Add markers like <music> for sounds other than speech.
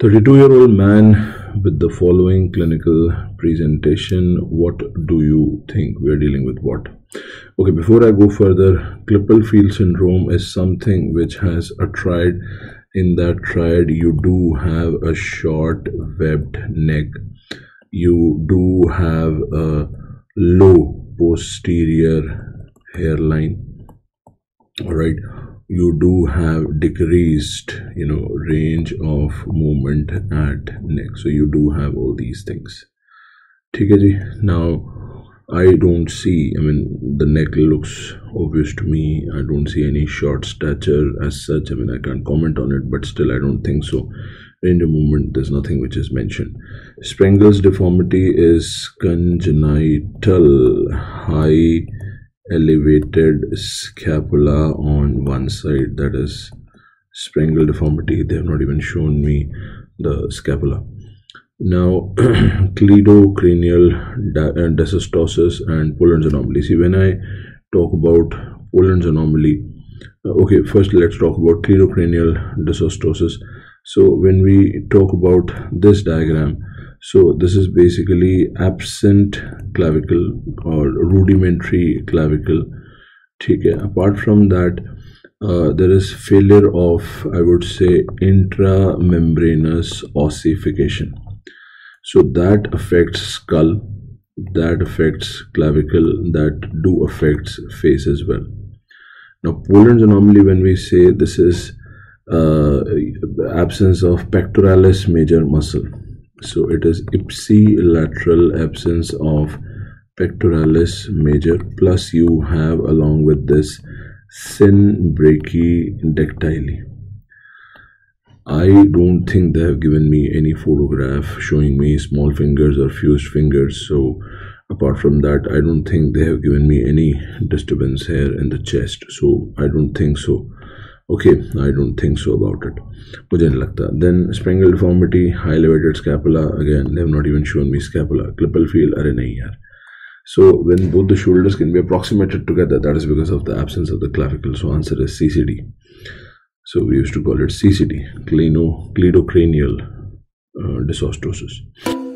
32 year old man with the following clinical presentation. What do you think we're dealing with? What? Okay before i go further klippel-feil syndrome is something which has a triad. In that triad you do have a short webbed neck. You do have a low posterior hairline. All right you do have decreased you know range of movement at neck. So you do have all these things. okay now i don't see i mean the neck looks obvious to me. I don't see any short stature as such. I mean i can't comment on it but still i don't think so. Range of movement there's nothing which is mentioned. Sprengel's deformity is congenital high elevated scapula on one side that is Sprengel deformity they have not even shown me the scapula. Now <clears throat> cleidocranial uh, dysostosis and Poland's anomaly. See when I talk about Poland's anomaly uh, okay first let's talk about cleidocranial dysostosis so when we talk about this diagram so this is basically absent clavicle or rudimentary clavicle. okay apart from that uh, there is failure of i would say intramembranous ossification. So that affects skull that affects clavicle that do affects face as well. Now poland's anomaly when we say this is uh, absence of pectoralis major muscle so it is ipsilateral absence of pectoralis major plus you have along with this symbrachydactyly I don't think they have given me any photograph showing me small fingers or fused fingers. So apart from that I don't think they have given me any disturbance here in the chest. So I don't think so okay I don't think so about it मुझे नहीं लगता। Then Sprengel deformity high elevated scapula again they've not even shown me scapula clavicle feel अरे नहीं यार। So when both the shoulders can be approximated together that is because of the absence of the clavicle so answer is C C D so we use to call it C C D cleido cleidocranial dysostosis uh,